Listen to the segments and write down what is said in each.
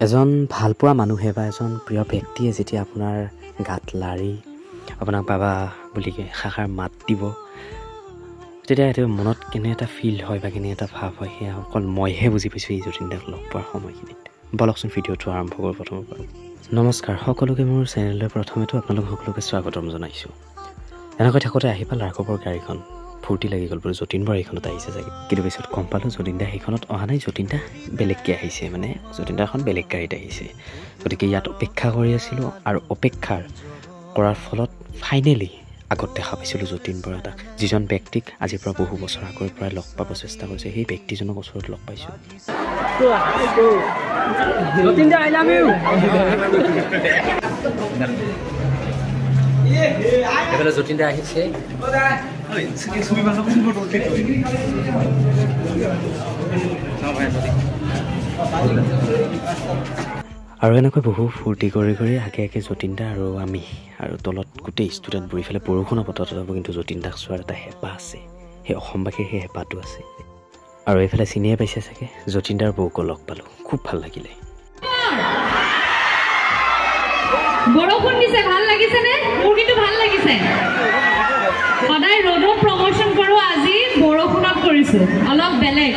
এজন ভালপোৱা মানুহে বা এজন প্ৰিয় ব্যক্তিয়ে যেতিয়া আপোনাৰ গাত লাৰি আপোনাক বাবা বুলি এষাৰ মাত দিব তেতিয়া এইটো মনত কেনে এটা ফিল হয় বা কেনে এটা ভাৱ হয় সেয়া অকল মইহে বুজি পাইছোঁ এই যতীন দাক লগ পোৱাৰ সময়খিনিত। বলকচোন ভিডিঅ'টো আৰম্ভ কৰোঁ প্ৰথমৰ পৰা। নমস্কাৰ সকলোকে মোৰ চেনেললৈ প্ৰথমেতো আপোনালোক সকলোকে স্বাগতম জনাইছোঁ। এনেকৈ থাকোঁতে আহি পাল ৰাঘৱৰ গাড়ীখন। ফূৰ্তি লাগি গ'ল বোলো। যতীন বৰা এইখনত আহিছে চাগে। কিন্তু পিছত গম পালোঁ যতীন দা সেইখনত অহা নাই। যতীন দা বেলেগকৈ আহিছে মানে। যতীন দা এখন বেলেগ গাড়ীত আহিছে। গতিকে ইয়াত অপেক্ষা কৰি আছিলোঁ আৰু অপেক্ষাৰ কৰাৰ ফলত ফাইনেলি আগত দেখা পাইছিলোঁ যতীন বৰা দাক যিজন ব্যক্তিক আজিৰ পৰা বহু বছৰ আগৰ পৰাই লগ পাব চেষ্টা কৰিছে সেই ব্যক্তিজনক ওচৰত লগ পাইছোঁ। এইফালে যতীন দা আহিছে। আৰু এনেকৈ বহু ফূৰ্তি কৰি কৰি আগে আগে যতীন দা আৰু আমি আৰু তলত গোটেই ষ্টুডেণ্ট বহি ফেলে বৰষুণৰ বতৰত তথাপিও কিন্তু যতীন দাক চোৱাৰ এটা হেঁপাহ আছে। সেই অসমবাসীৰ সেই হেঁপাহটো আছে। আৰু এইফালে চিনিয়ে পাইছে চাগে যতীন দাৰ বৌকো লগ পালোঁ। খুব ভাল লাগিলে। বৰষুণ দিছে ভাল লাগিছে নে মোৰ কিন্তু ভাল লাগিছে সদায় ৰ'দত প্ৰমোশ্যন কৰোঁ আজি বৰষুণত কৰিছোঁ অলপ বেলেগ।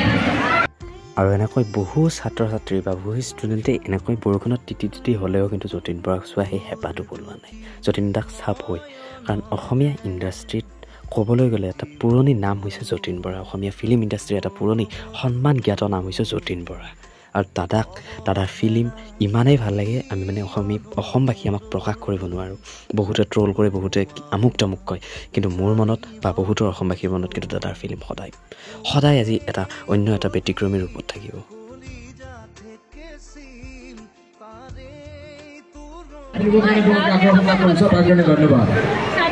আৰু এনেকৈ বহু ছাত্ৰ ছাত্ৰী বা বহু ষ্টুডেণ্টে এনেকৈ বৰষুণত তিতি তিতি হ'লেও কিন্তু যতীন বৰাক চোৱা সেই হেঁপাহটো পলোৱা নাই। যতীন দাক চাপ হয়। কাৰণ অসমীয়া ইণ্ডাষ্ট্ৰীত ক'বলৈ গ'লে এটা পুৰণি নাম হৈছে যতীন বৰা। অসমীয়া ফিল্ম ইণ্ডাষ্ট্ৰীৰ এটা পুৰণি সন্মান জ্ঞাত নাম হৈছে যতীন বৰা। আৰু দাদাক দাদাৰ ফিল্ম ইমানেই ভাল লাগে আমি মানে অসমী অসমবাসী আমাক প্ৰকাশ কৰিব নোৱাৰোঁ বহুতে ট্ৰল কৰে বহুতে আমুক তামুক কয় কিন্তু মোৰ মনত বা বহুতৰ অসমবাসীৰ মনত কিন্তু দাদাৰ ফিল্ম সদায় সদায় আজি এটা অন্য এটা ব্যতিক্ৰমী ৰূপত থাকিব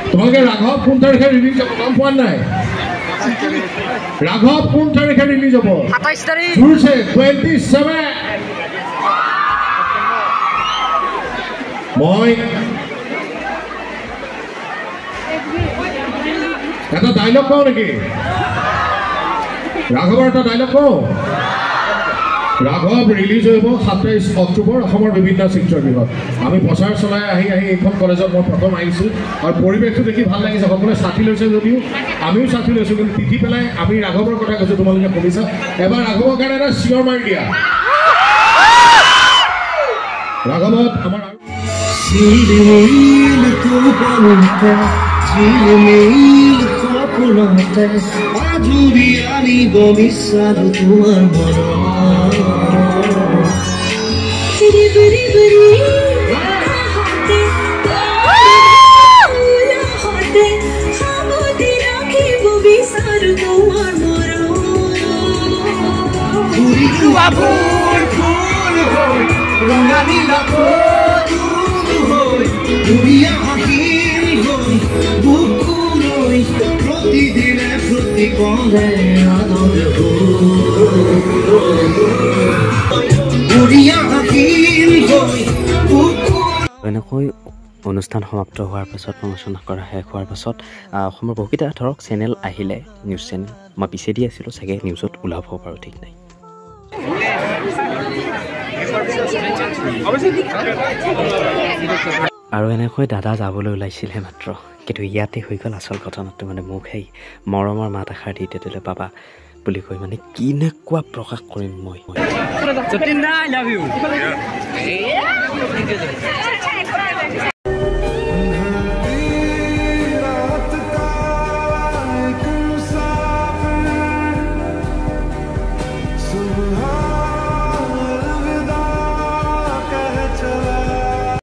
তোমালোকে ৰাঘৱ কোন তাৰিখে ৰিলিজ গম পোৱা নাই ৰাঘৱ কোন তাৰিখে ৰিলিজ হ'ব জোৰছে টুৱেণ্টি ছেভেন মই এটা ডাইলগ কওঁ নেকি? ৰাঘৱৰ এটা ডাইলগ কওঁ ৰাঘৱ ৰিলিজ হ'ব সাতাইছ অক্টোবৰ অসমৰ বিভিন্ন চিত্ৰগৃহত আমি প্ৰচাৰ চলাই আহি আহি এইখন কলেজত মই প্ৰথম আহিছোঁ আৰু পৰিৱেশটো দেখি ভাল লাগিছে সকলোৱে ছাঠি লৈছে যদিও আমিও ছাঠি লৈছোঁ কিন্তু তিথি পেলাই আমি ৰাঘৱৰ কথা কৈছোঁ তোমালোকে শুনিছা এবাৰ ৰাঘৱৰ কাৰণে এটা চিঞৰ মাৰি দিয়া ৰাঘৱত আমাৰ আজুৰি আনিব বিচাৰো তোমাৰ মনত ফুল ফুল হৈ ৰঙালী লাভৰ হৈ হৈ প্ৰতিদিনে বুকুলৈ এনেকৈ অনুষ্ঠান সমাপ্ত হোৱাৰ পাছত প্ৰমোশ্যন কৰা শেষ হোৱাৰ পাছত অসমৰ বহুকেইটা ধৰক চেনেল আহিলে নিউজ চেনেল মই পিছেদি আছিলোঁ চাগে নিউজত ওলাব পাৰোঁ ঠিক নাই। আৰু এনেকৈ দাদা যাবলৈ ওলাইছিলে মাত্ৰ কিন্তু ইয়াতে হৈ গ'ল আচল ঘটনাটো মানে মোক সেই মৰমৰ মাত এষাৰ দি তেতিয়ালৈ পাবা বুলি কৈ মানে কেনেকুৱা প্ৰকাশ কৰিম মই